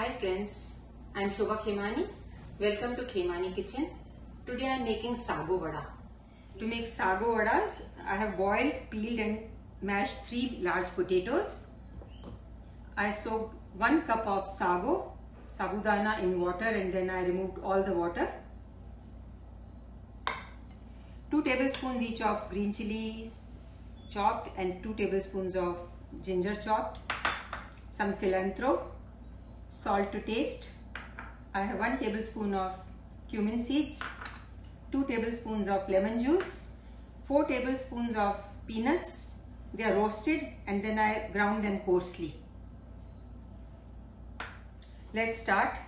Hi friends, I am Shobha Khemani. Welcome to Khemani Kitchen. Today I am making sago vada. To make sago vadas, I have boiled, peeled and mashed 3 large potatoes. I soaked 1 cup of sago, sabudana in water and then I removed all the water. 2 tablespoons each of green chilies chopped and 2 tablespoons of ginger chopped, some cilantro, salt to taste. I have 1 tablespoon of cumin seeds, 2 tablespoons of lemon juice, 4 tablespoons of peanuts. They are roasted and then I ground them coarsely. Let's start.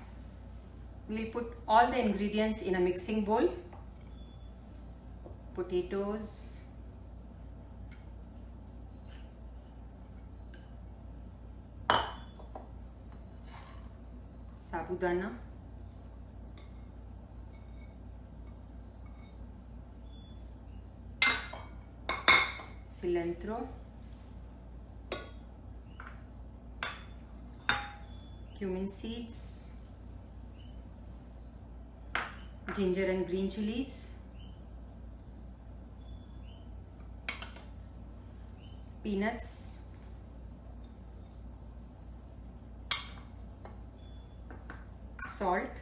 We'll put all the ingredients in a mixing bowl. Potatoes, sabudana. Cilantro cumin seeds. Ginger and green chilies. Peanuts salt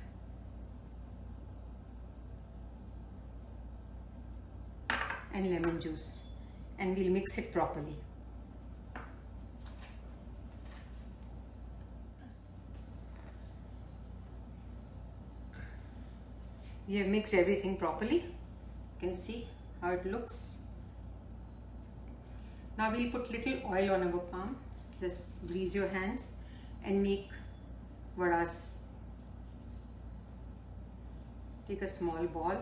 and lemon juice and we'll mix it properly. We have mixed everything properly. You can see how it looks. Now we'll put little oil on our palm. Just grease your hands and make vadas take a small ball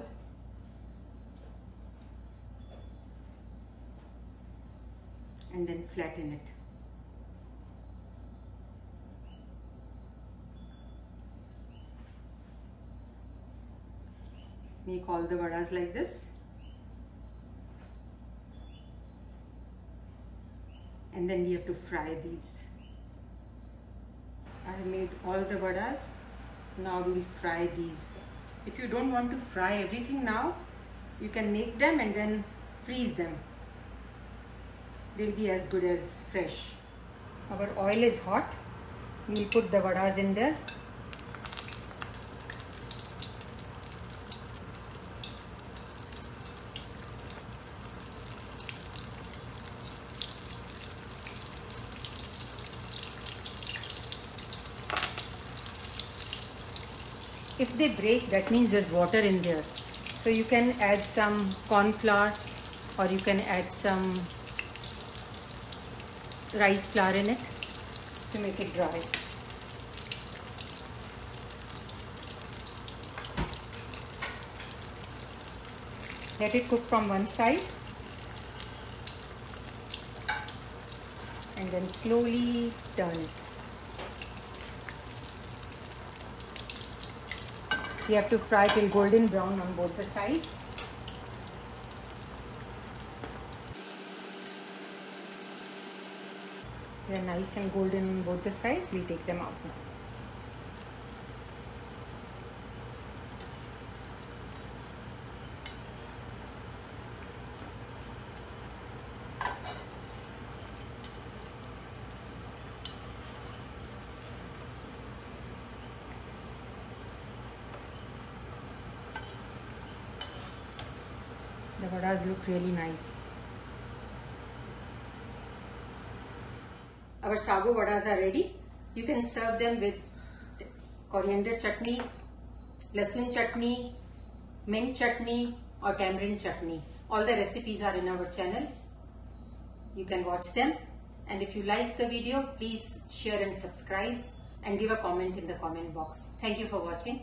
and then flatten it make all the vadas like this and then we have to fry these I have made all the vadas now we'll fry these if you don't want to fry everything now you can make them and then freeze them. They'll be as good as fresh. Our oil is hot. We'll put the vadas in there if they break that means there's water in there. So you can add some corn flour or you can add some rice flour in it to make it dry. Let it cook from one side and then slowly turn it You have to fry till golden brown on both the sides. They are nice and golden on both the sides. We'll take them out now. The vadas look really nice. Our sago vadas are ready. You can serve them with coriander chutney, lasun chutney, mint chutney or tamarind chutney. All the recipes are in our channel. You can watch them. And if you like the video, please share and subscribe and give a comment in the comment box. Thank you for watching.